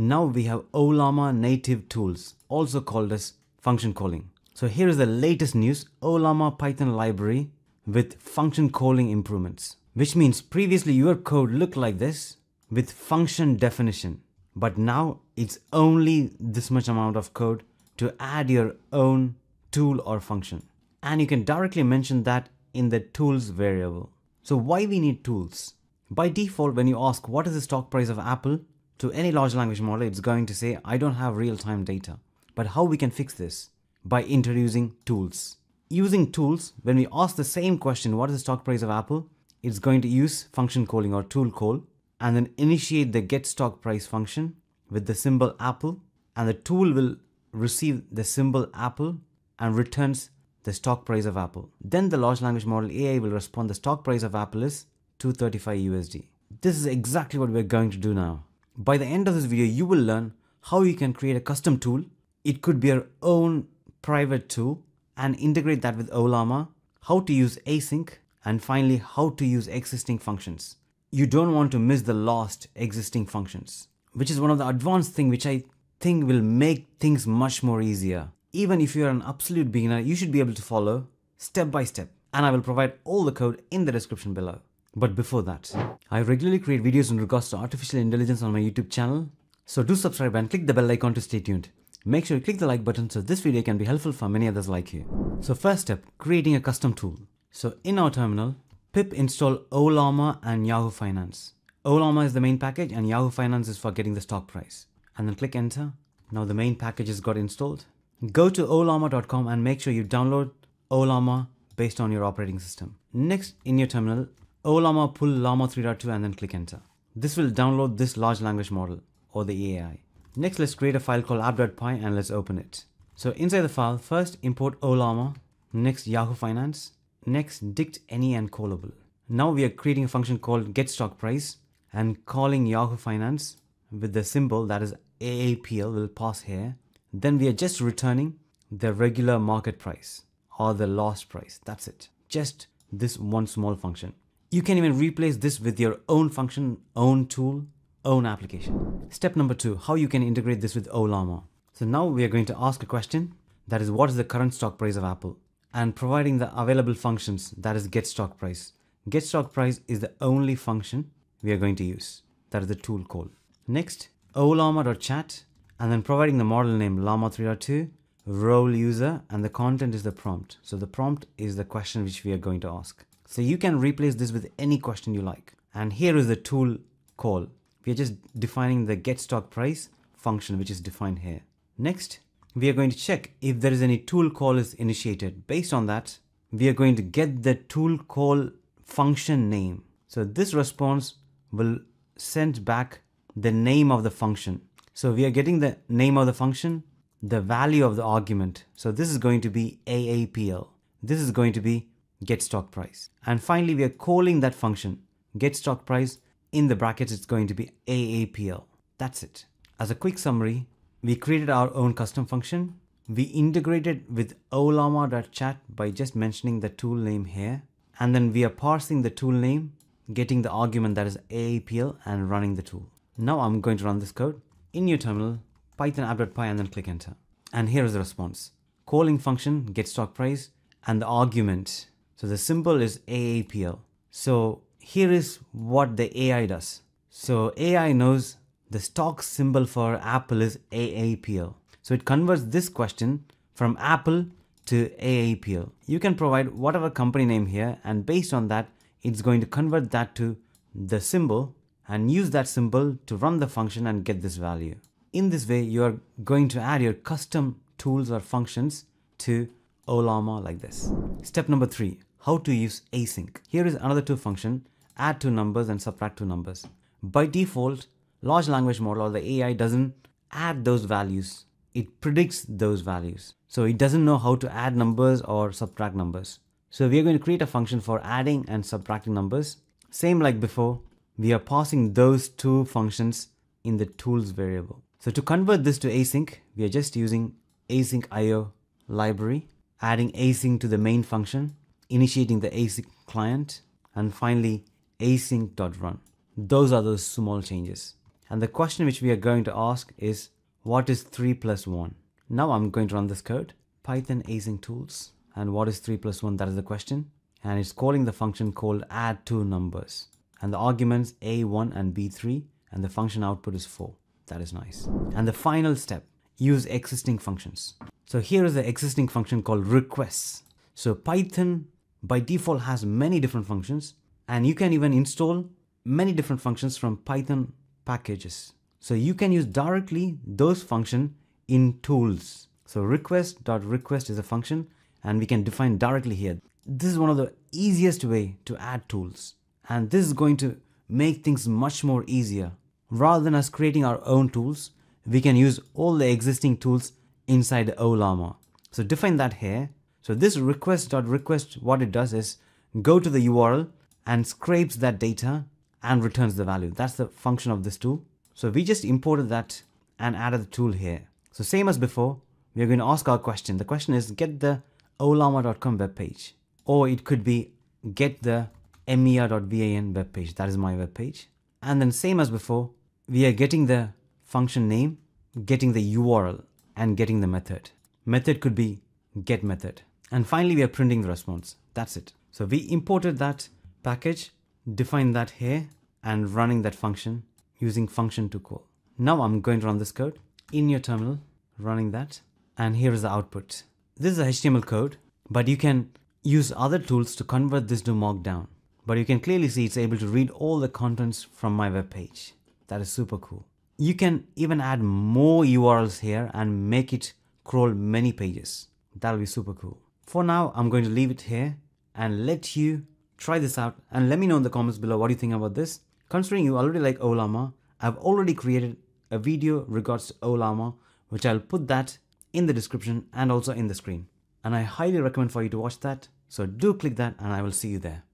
Now we have Ollama native tools, also called as function calling. So here is the latest news, Ollama Python library with function calling improvements, which means previously your code looked like this with function definition, but now it's only this much amount of code to add your own tool or function. And you can directly mention that in the tools variable. So why we need tools? By default, when you ask what is the stock price of Apple to any large language model, it's going to say, I don't have real-time data. But how we can fix this? By introducing tools. Using tools, when we ask the same question, what is the stock price of Apple? It's going to use function calling or tool call and then initiate the get stock price function with the symbol Apple and the tool will receive the symbol Apple and returns the stock price of Apple. Then the large language model AI will respond the stock price of Apple is 235 USD. This is exactly what we're going to do now. By the end of this video, you will learn how you can create a custom tool. It could be your own private tool and integrate that with Ollama, how to use async, and finally how to use existing functions. You don't want to miss the last existing functions, which is one of the advanced thing which I think will make things much more easier. Even if you're an absolute beginner, you should be able to follow step by step and I will provide all the code in the description below. But before that, I regularly create videos in regards to artificial intelligence on my YouTube channel, so do subscribe and click the bell icon to stay tuned. Make sure you click the like button so this video can be helpful for many others like you. So first step, creating a custom tool. So in our terminal, pip install ollama and Yahoo Finance. Ollama is the main package and Yahoo Finance is for getting the stock price. And then click enter. Now the main package has got installed. Go to ollama.com and make sure you download Ollama based on your operating system. Next, in your terminal, Ollama pull llama 3.2 and then click enter. This will download this large language model or the AI. Next, let's create a file called app.py and let's open it. So inside the file, first import ollama, next Yahoo Finance, next dict any and callable. Now we are creating a function called get stock price and calling Yahoo Finance with the symbol that is AAPL will pass here. Then we are just returning the regular market price or the last price. That's it. Just this one small function. You can even replace this with your own function, own tool, own application. Step number two, how you can integrate this with Ollama. So now we are going to ask a question that is what is the current stock price of Apple and providing the available functions that is get stock price. Get stock price is the only function we are going to use. That is the tool call. Next, ollama.chat and then providing the model name llama 3.2 role user and the content is the prompt. So the prompt is the question which we are going to ask. So you can replace this with any question you like. And here is the tool call. We are just defining the get stock price function, which is defined here. Next, we are going to check if there is any tool call is initiated. Based on that, we are going to get the tool call function name. So this response will send back the name of the function. So we are getting the name of the function, the value of the argument. So this is going to be AAPL. This is going to be get stock price. And finally, we are calling that function get stock price. In the brackets, it's going to be AAPL. That's it. As a quick summary, we created our own custom function. We integrated with ollama.chat by just mentioning the tool name here. And then we are parsing the tool name, getting the argument that is AAPL and running the tool. Now I'm going to run this code. In your terminal, python app.py and then click enter. And here is the response. Calling function get stock price and the argument so the symbol is AAPL. So here is what the AI does. So AI knows the stock symbol for Apple is AAPL. So it converts this question from Apple to AAPL. You can provide whatever company name here and based on that, it's going to convert that to the symbol and use that symbol to run the function and get this value. In this way, you are going to add your custom tools or functions to Ollama like this. Step number three, how to use async. Here is another two function, add two numbers and subtract two numbers. By default, large language model or the AI doesn't add those values. It predicts those values. So it doesn't know how to add numbers or subtract numbers. So we are going to create a function for adding and subtracting numbers. Same like before, we are passing those two functions in the tools variable. So to convert this to async, we are just using async IO library, adding async to the main function initiating the async client, and finally async.run. Those are those small changes. And the question which we are going to ask is, what is 3 plus 1? Now I'm going to run this code, Python async tools. And what is 3 plus 1? That is the question. And it's calling the function called add two numbers. And the arguments a1 and b3 and the function output is 4. That is nice. And the final step, use existing functions. So here is the existing function called requests. So Python by default has many different functions and you can even install many different functions from Python packages. So you can use directly those function in tools. So request.request .request is a function and we can define directly here. This is one of the easiest way to add tools. And this is going to make things much more easier. Rather than us creating our own tools, we can use all the existing tools inside Ollama. So define that here. So this request.request, .request, what it does is go to the URL and scrapes that data and returns the value. That's the function of this tool. So we just imported that and added the tool here. So same as before, we're going to ask our question. The question is get the ollama.com web page, or it could be get the mer.vin web page. That is my web page. And then same as before, we are getting the function name, getting the URL and getting the method. Method could be get method. And finally, we are printing the response. That's it. So we imported that package, defined that here and running that function using function to call. Now I'm going to run this code in your terminal, running that. And here is the output. This is HTML code, but you can use other tools to convert this to Markdown. But you can clearly see it's able to read all the contents from my web page. That is super cool. You can even add more URLs here and make it crawl many pages. That'll be super cool. For now, I'm going to leave it here and let you try this out and let me know in the comments below what you think about this. Considering you already like Ollama, I've already created a video regards to Ollama, which I'll put that in the description and also in the screen. And I highly recommend for you to watch that. So do click that and I will see you there.